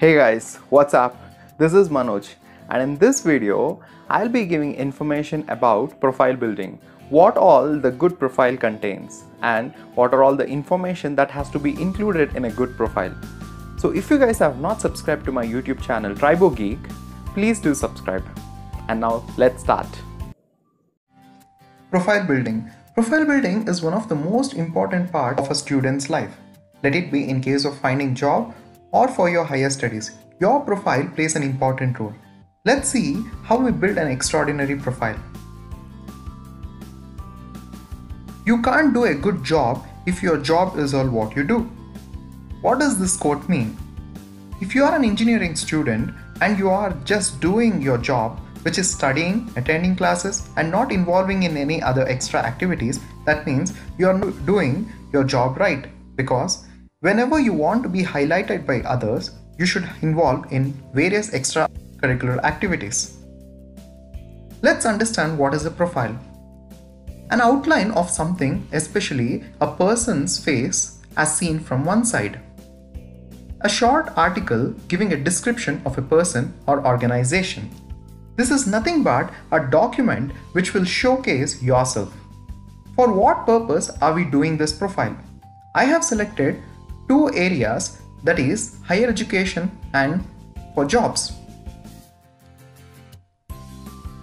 Hey guys, what's up? This is Manoj and in this video I'll be giving information about profile building, what all the good profile contains and what are all the information that has to be included in a good profile. So if you guys have not subscribed to my YouTube channel Tribo Geek, please do subscribe. And now let's start. Profile building. Profile building is one of the most important part of a student's life. Let it be in case of finding job or for your higher studies. Your profile plays an important role. Let's see how we build an extraordinary profile. You can't do a good job if your job is all what you do. What does this quote mean? If you are an engineering student and you are just doing your job, which is studying, attending classes, and not involving in any other extra activities, that means you are doing your job right. Because whenever you want to be highlighted by others, you should involve in various extracurricular activities. Let's understand what is a profile. An outline of something, especially a person's face, as seen from one side. A short article giving a description of a person or organization. This is nothing but a document which will showcase yourself. For what purpose are we doing this profile? I have selected two areas that is higher education and for jobs.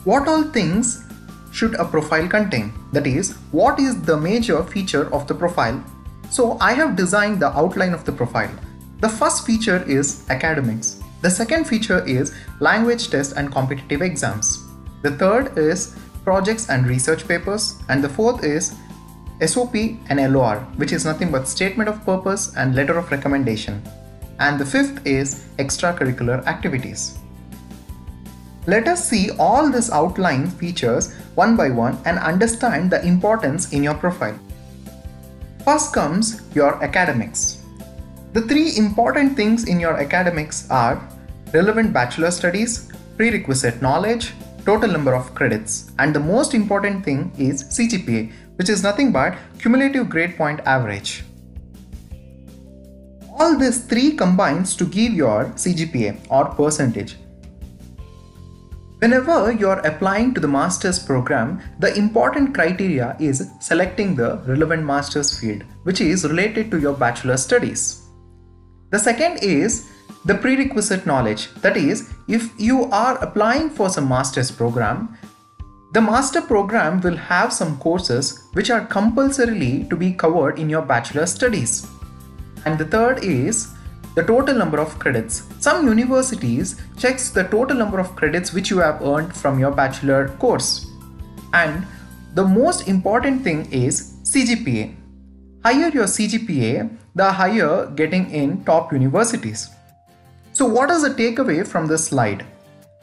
What all things should a profile contain? That is, what is the major feature of the profile? So I have designed the outline of the profile. The first feature is academics. The second feature is language test and competitive exams. The third is projects and research papers. And the fourth is SOP and LOR, which is nothing but statement of purpose and letter of recommendation. And the fifth is extracurricular activities. Let us see all these outline features one by one and understand the importance in your profile. First comes your academics. The three important things in your academics are relevant bachelor studies, prerequisite knowledge, total number of credits, and the most important thing is CGPA, which is nothing but cumulative grade point average. All these three combines to give your CGPA or percentage. Whenever you are applying to the master's program, the important criteria is selecting the relevant master's field, which is related to your bachelor studies. The second is the prerequisite knowledge. That is, if you are applying for some master's program, the master program will have some courses which are compulsorily to be covered in your bachelor studies. And the third is the total number of credits. Some universities checks the total number of credits which you have earned from your bachelor course. And the most important thing is CGPA. Higher your CGPA, the higher getting in top universities. So what is the takeaway from this slide?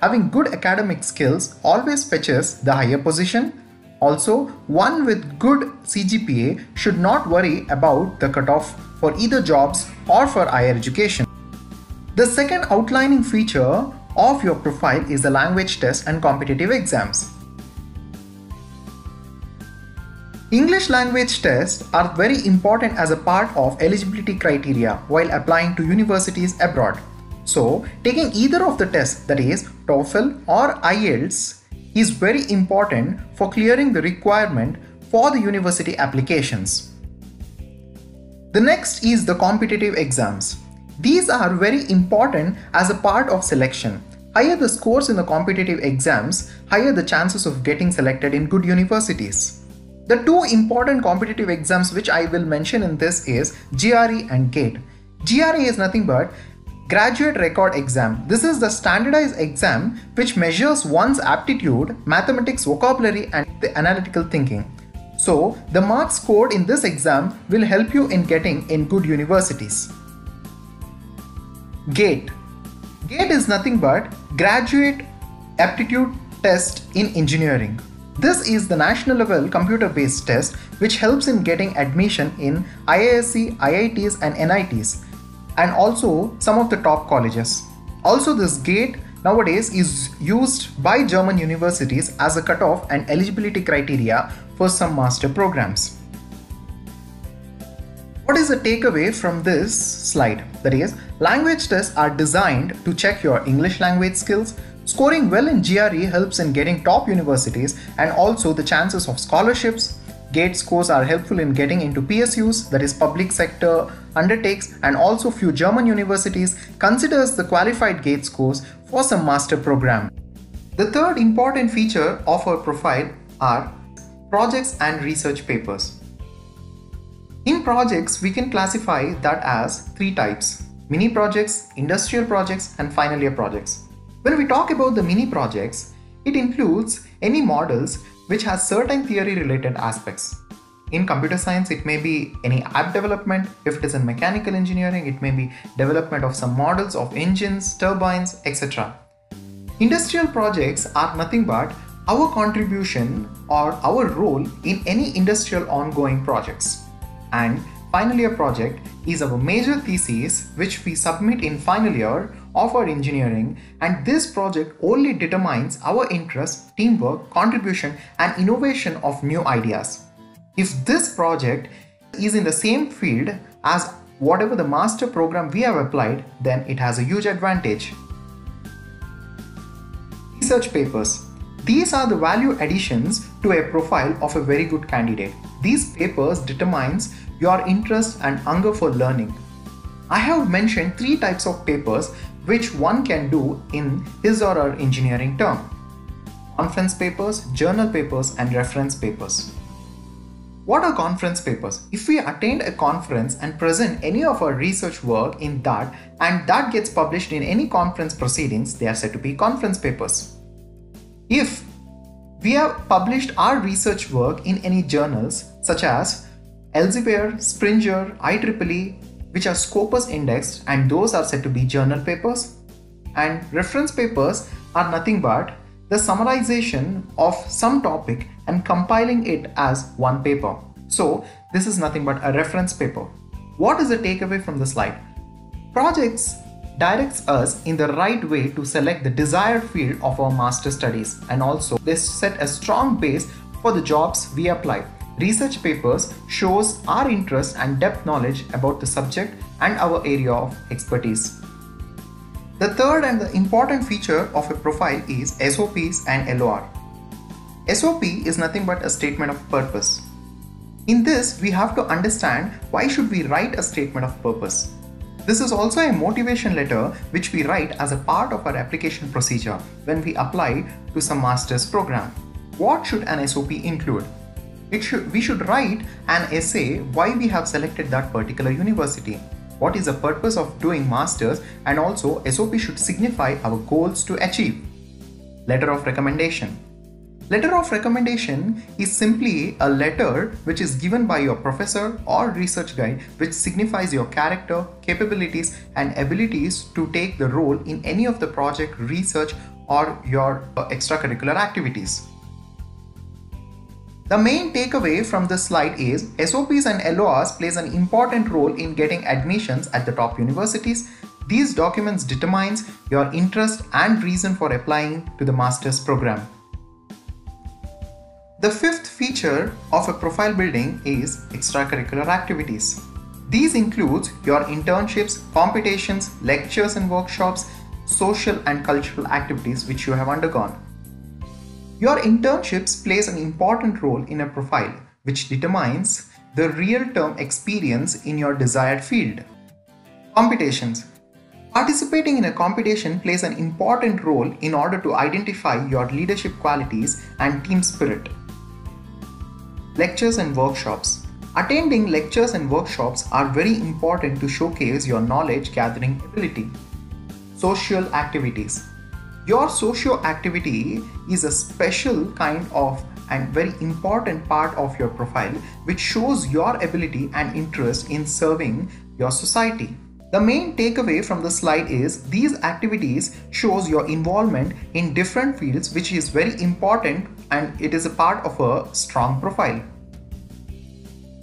Having good academic skills always fetches the higher position. Also, one with good CGPA should not worry about the cutoff for either jobs or for higher education. The second outlining feature of your profile is the language test and competitive exams. English language tests are very important as a part of eligibility criteria while applying to universities abroad. So, taking either of the tests, that is TOEFL or IELTS, is very important for clearing the requirement for the university applications. The next is the competitive exams. These are very important as a part of selection. Higher the scores in the competitive exams, higher the chances of getting selected in good universities. The two important competitive exams which I will mention in this is GRE and GATE. GRE is nothing but Graduate Record Exam. This is the standardized exam which measures one's aptitude, mathematics vocabulary and the analytical thinking. So, the marks scored in this exam will help you in getting in good universities. GATE. GATE is nothing but Graduate Aptitude Test in Engineering. This is the national level computer based test which helps in getting admission in IISc, IITs and NITs and also some of the top colleges. Also this gate nowadays is used by German universities as a cutoff and eligibility criteria for some master programs. What is the takeaway from this slide? That is, language tests are designed to check your English language skills. Scoring well in GRE helps in getting top universities and also the chances of scholarships. GATE scores are helpful in getting into PSUs, that is public sector undertakes, and also few German universities considers the qualified GATE scores for some master program. The third important feature of our profile are projects and research papers. In projects, we can classify that as three types mini projects, industrial projects, and final year projects. When we talk about the mini projects, it includes any models which has certain theory related aspects. In computer science, it may be any app development. If it is in mechanical engineering, it may be development of some models of engines, turbines, etc. Industrial projects are nothing but our contribution or our role in any industrial ongoing projects and final year project is our major thesis which we submit in final year of our engineering and this project only determines our interest, teamwork, contribution and innovation of new ideas. If this project is in the same field as whatever the master program we have applied then it has a huge advantage. Research papers. These are the value additions to a profile of a very good candidate. These papers determines your interest and hunger for learning. I have mentioned three types of papers which one can do in his or her engineering term. Conference papers, journal papers and reference papers. What are conference papers? If we attend a conference and present any of our research work in that and that gets published in any conference proceedings, they are said to be conference papers. If we have published our research work in any journals such as Elsevier, Springer, IEEE, which are Scopus indexed and those are said to be journal papers. And reference papers are nothing but the summarization of some topic and compiling it as one paper. So this is nothing but a reference paper. What is the takeaway from the slide? Projects directs us in the right way to select the desired field of our master studies and also they set a strong base for the jobs we apply. Research papers shows our interest and depth knowledge about the subject and our area of expertise. The third and the important feature of a profile is SOPs and LOR. SOP is nothing but a statement of purpose. In this, we have to understand why should we write a statement of purpose. This is also a motivation letter which we write as a part of our application procedure when we apply to some master's program. What should an SOP include? Should, we should write an essay why we have selected that particular university. What is the purpose of doing masters and also SOP should signify our goals to achieve. Letter of recommendation. Letter of recommendation is simply a letter which is given by your professor or research guide which signifies your character, capabilities and abilities to take the role in any of the project, research or your uh, extracurricular activities. The main takeaway from this slide is SOPs and LORs plays an important role in getting admissions at the top universities. These documents determines your interest and reason for applying to the master's program. The fifth feature of a profile building is extracurricular activities. These include your internships, competitions, lectures and workshops, social and cultural activities which you have undergone. Your internships plays an important role in a profile which determines the real-term experience in your desired field. Competitions. Participating in a competition plays an important role in order to identify your leadership qualities and team spirit. Lectures and workshops. Attending lectures and workshops are very important to showcase your knowledge gathering ability. Social activities. Your socio activity is a special kind of and very important part of your profile which shows your ability and interest in serving your society. The main takeaway from the slide is these activities shows your involvement in different fields which is very important and it is a part of a strong profile.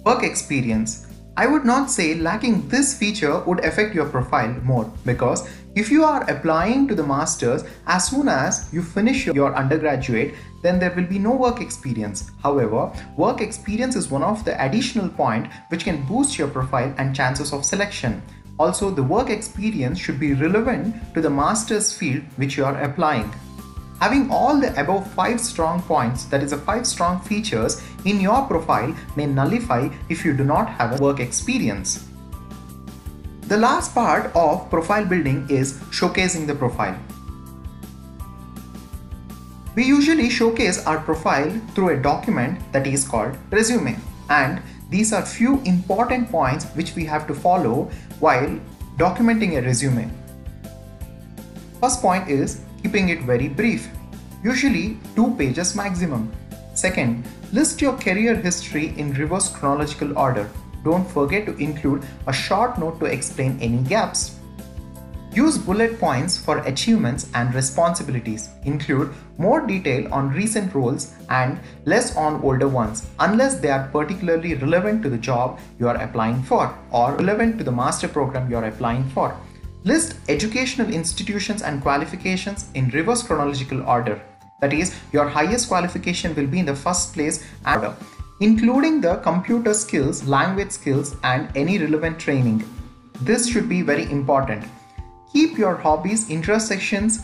Work experience. I would not say lacking this feature would affect your profile more because if you are applying to the masters as soon as you finish your undergraduate then there will be no work experience. However, work experience is one of the additional point which can boost your profile and chances of selection. Also, the work experience should be relevant to the master's field which you are applying. Having all the above 5 strong points, that is the 5 strong features in your profile may nullify if you do not have a work experience. The last part of profile building is showcasing the profile. We usually showcase our profile through a document that is called resume and these are few important points which we have to follow while documenting a resume. First point is keeping it very brief, usually two pages maximum. Second, list your career history in reverse chronological order. Don't forget to include a short note to explain any gaps. Use bullet points for achievements and responsibilities. Include more detail on recent roles and less on older ones unless they are particularly relevant to the job you are applying for or relevant to the master program you are applying for. List educational institutions and qualifications in reverse chronological order. That is, your highest qualification will be in the first place order, including the computer skills, language skills, and any relevant training. This should be very important. Keep your hobbies, intersections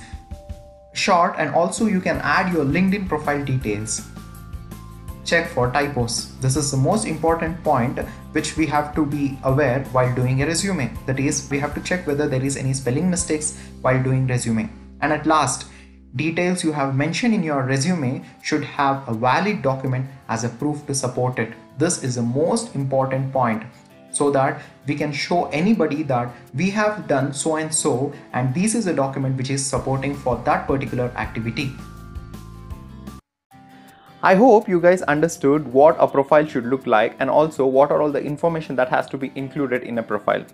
short, and also you can add your LinkedIn profile details. Check for typos. This is the most important point which we have to be aware while doing a resume. That is, we have to check whether there is any spelling mistakes while doing resume. And at last, details you have mentioned in your resume should have a valid document as a proof to support it. This is the most important point so that we can show anybody that we have done so and so and this is a document which is supporting for that particular activity. I hope you guys understood what a profile should look like and also what are all the information that has to be included in a profile.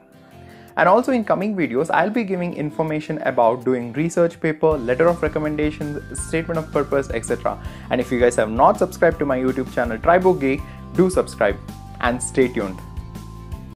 And also in coming videos, I'll be giving information about doing research paper, letter of recommendations, statement of purpose, etc. And if you guys have not subscribed to my YouTube channel Tribo Geek, do subscribe and stay tuned.